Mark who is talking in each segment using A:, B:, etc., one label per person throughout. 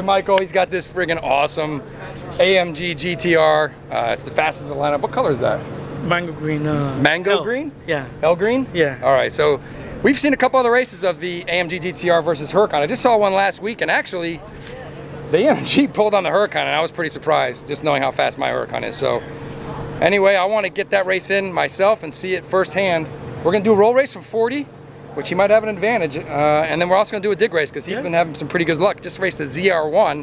A: with Michael. He's got this friggin' awesome AMG GTR. Uh, it's the fastest of the lineup. What color is that?
B: Mango green. Uh,
A: Mango
B: hell.
A: green?
B: Yeah.
A: Hell green?
B: Yeah.
A: All right, so we've seen a couple other races of the AMG GTR versus Huracan. I just saw one last week, and actually, the AMG pulled on the Huracan, and I was pretty surprised, just knowing how fast my Huracan is. So, anyway, I want to get that race in myself and see it firsthand. We're gonna do a roll race from 40, which he might have an advantage, uh, and then we're also gonna do a dig race because he's
B: Yeah.
A: been having some pretty good luck. Just raced the ZR1.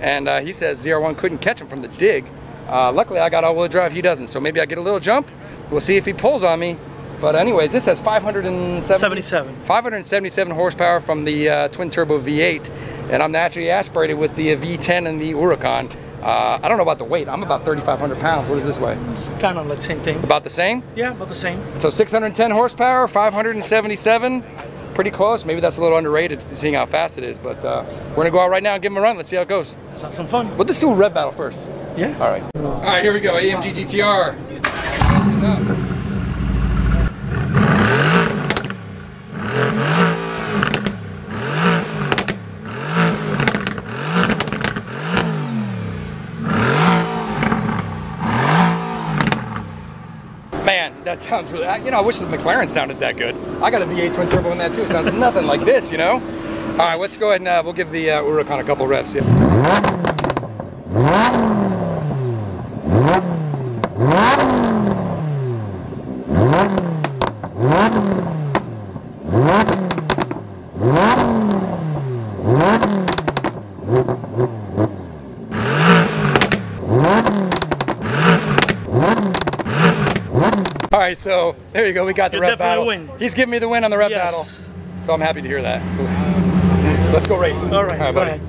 A: and uh, he says ZR1 couldn't catch him from the dig. Uh, luckily, I got all-wheel drive, he doesn't, so maybe I get a little jump. We'll see if he pulls on me. But anyways, this has 570,
B: 77.
A: 577 horsepower from the uh, twin-turbo V8, and I'm naturally aspirated with the uh, V10 and the Huracan. Uh, I don't know about the weight. I'm about 3,500 pounds. What is this weigh?
B: It's kind of the same thing.
A: About the same?
B: Yeah, about the same.
A: So 610 horsepower, 577. Pretty close. Maybe that's a little underrated seeing how fast it is. But uh, we're going to go out right now and give him a run. Let's see how it goes.
B: Sounds some fun.
A: We'll just do a rev battle first.
B: Yeah.
A: All right. All right, here we go. AMG GTR. Man, that sounds really. You know, I wish the McLaren sounded that good. I got a V8 twin turbo in that too. It sounds nothing like this, you know. All right, let's go ahead and uh, we'll give the uh, a couple revs. Yeah. Right, so there you go. We got the
B: You
A: rev battle.
B: win.
A: He's giving me the win on the rev
B: Yes.
A: battle, so I'm happy to hear that. So, let's go race.
B: All right, go
A: buddy.
B: ahead.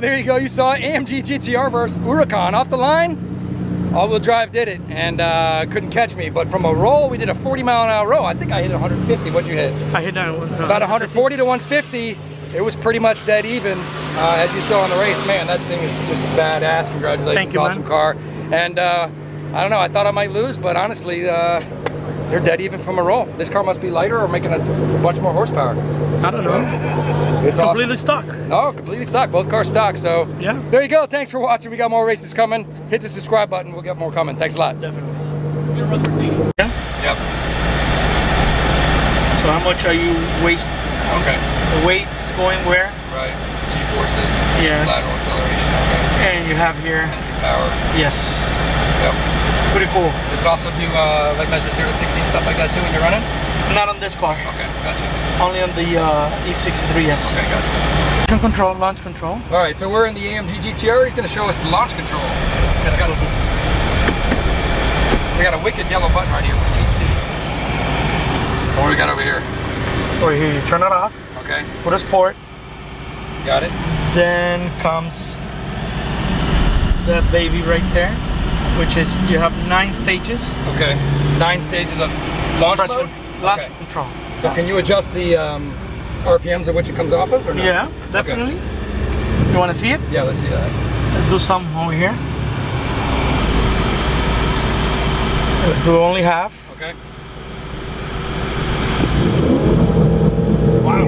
A: So there you go. You saw. AMG GTR versus Huracan off the line. All-wheel drive did it and uh, couldn't catch me. But from a roll, we did a 40 mile an hour roll. I think I hit 150. What'd you hit?
B: I hit uh,
A: About 140 to 150. It was pretty much dead even, uh, as you saw on the race. Man, that thing is just badass. Congratulations,
B: Thank you, man.
A: awesome car. And uh, I don't know. I thought I might lose, but honestly, they're dead even from a roll. This car must be lighter or making a bunch more horsepower.
B: I don't know.
A: It's
B: Completely
A: awesome.
B: stock.
A: No, completely stock. Both cars stock. So
B: Yeah.
A: there you go. Thanks for watching. We got more races coming. Hit the subscribe button. We'll get more coming. Thanks a lot.
B: Definitely. Yeah.
A: Yep.
B: So how much are you waste?
A: Okay.
B: The weight is going where?
A: Right. G-forces.
B: Yes.
A: Lateral acceleration. Okay.
B: And you have here.
A: Engine power.
B: Yes.
A: Yep.
B: Pretty cool.
A: Does it also do uh, like measure 0 to 16 stuff like that too when you're running?
B: Not on this car.
A: Okay, gotcha.
B: Only on the uh, E63S.
A: Okay, gotcha.
B: Control, launch control.
A: All right, so we're in the AMG GTR. He's going to show us launch control. We got, a, we got a wicked yellow button right here for TC. What do we got over here?
B: Or here, you turn it off.
A: Okay,
B: Put a sport.
A: got it.
B: Then comes that baby right there, which is you have nine stages.
A: Okay, nine stages of launch mode.
B: launch
A: Okay.
B: control.
A: So can you adjust the um, RPMs of which it comes off of? Or?
B: Yeah, definitely. You want to see it?
A: Yeah, let's see that.
B: Let's do some over here. Let's do only half.
A: Okay. Wow.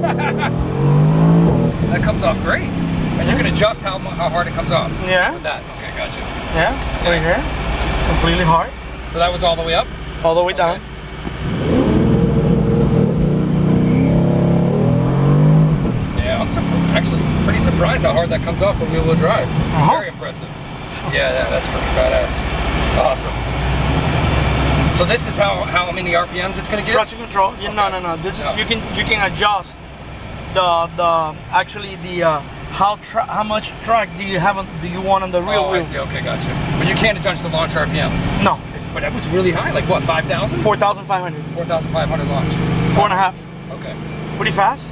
A: that comes off great. And you can adjust how, how hard it comes off.
B: Yeah,
A: With that. Okay,
B: yeah, right here. Completely hard.
A: So that was all the way up?
B: All the way down.
A: Yeah, I'm actually pretty surprised how hard that comes off from wheel-wheel drive.
B: Uh-huh.
A: Very impressive. Yeah, yeah, that's freaking badass. Awesome. So this is how how many RPMs it's gonna get?
B: Traction control. Yeah, no, no, no. This is
A: Yeah.
B: you can you can adjust the the actually the uh, how tra- how much track do you have on, do you want on the real
A: oh, I see. Okay, gotcha. But you can't adjust the launch RPM.
B: No,
A: It's- But that was really high. Like what? 5,000?
B: four thousand five hundred.
A: 4,500 launch.
B: Four and a half.
A: Okay.
B: Pretty fast.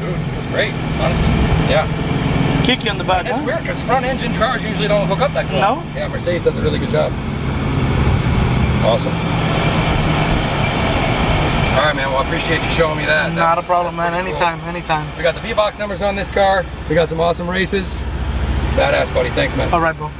A: Dude, feels great. Honestly. Yeah.
B: Kick you on the back.
A: That's
B: huh?
A: weird because front engine cars usually don't hook up that cool.
B: No?
A: Yeah, Mercedes does a really good job. Awesome. All right, man. Well, I appreciate you showing me that. That
B: Not a problem, man.
A: cool.
B: Anytime, anytime.
A: We got the V-Box numbers on this car. We got some awesome races. Badass, buddy. Thanks, man.
B: All right, bro.